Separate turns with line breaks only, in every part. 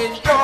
on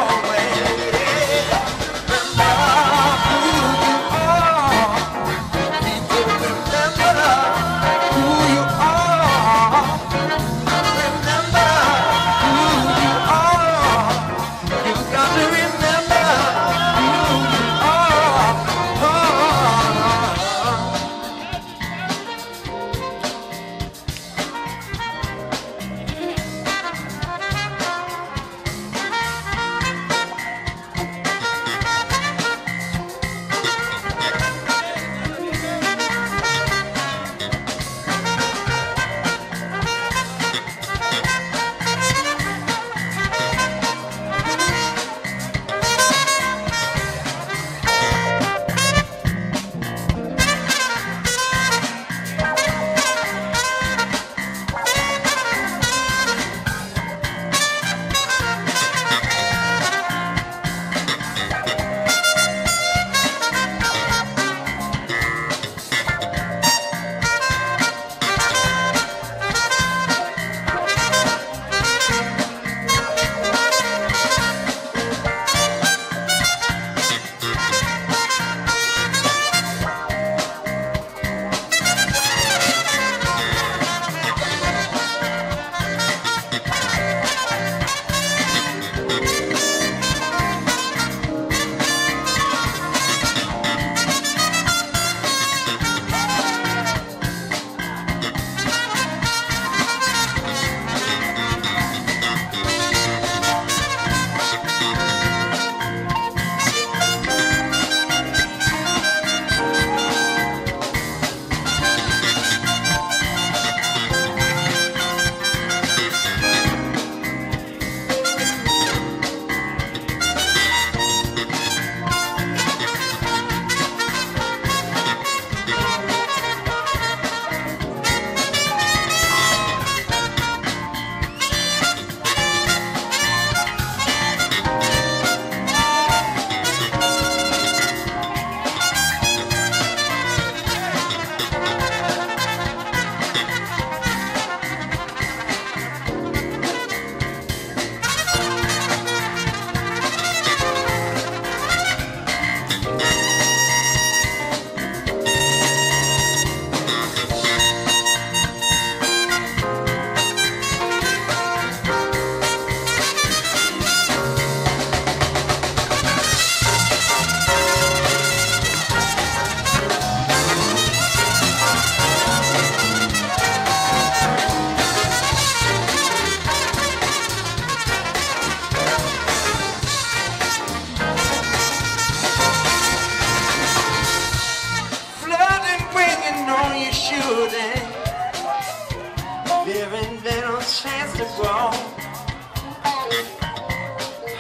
No chance to grow.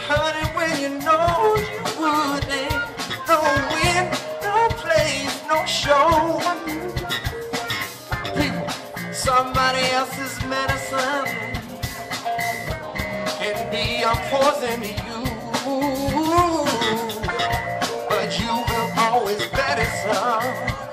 Hurting when you know you wouldn't. No wind, no place, no show. People, somebody else's medicine can be a poison to you. But you will always better some.